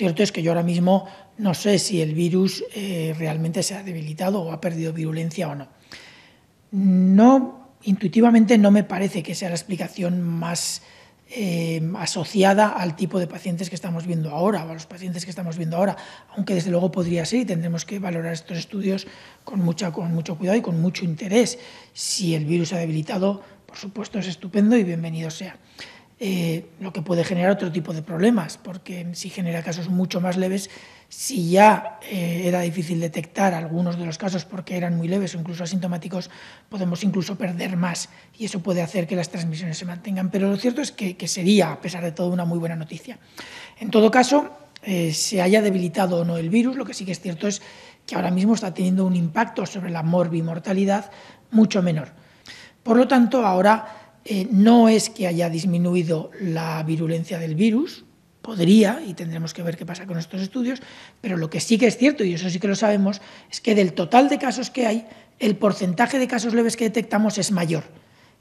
cierto es que yo ahora mismo no sé si el virus eh, realmente se ha debilitado o ha perdido virulencia o no. No, intuitivamente no me parece que sea la explicación más eh, asociada al tipo de pacientes que estamos viendo ahora o a los pacientes que estamos viendo ahora, aunque desde luego podría ser y tendremos que valorar estos estudios con, mucha, con mucho cuidado y con mucho interés. Si el virus ha debilitado, por supuesto es estupendo y bienvenido sea. Eh, lo que puede generar otro tipo de problemas, porque si genera casos mucho más leves, si ya eh, era difícil detectar algunos de los casos porque eran muy leves o incluso asintomáticos, podemos incluso perder más y eso puede hacer que las transmisiones se mantengan. Pero lo cierto es que, sería, a pesar de todo, una muy buena noticia. En todo caso, eh, se haya debilitado o no el virus, lo que sí que es cierto es que ahora mismo está teniendo un impacto sobre la morbimortalidad mucho menor. Por lo tanto, ahora eh, no es que haya disminuido la virulencia del virus, podría, y tendremos que ver qué pasa con estos estudios, pero lo que sí que es cierto, y eso sí que lo sabemos, es que del total de casos que hay, el porcentaje de casos leves que detectamos es mayor.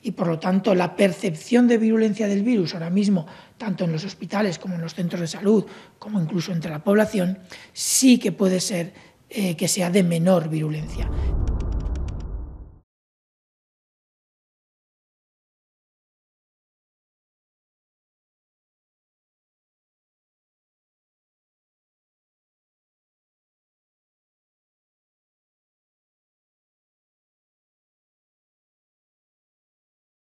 Y por lo tanto, la percepción de virulencia del virus ahora mismo, tanto en los hospitales como en los centros de salud, como incluso entre la población, sí que puede ser eh, que sea de menor virulencia.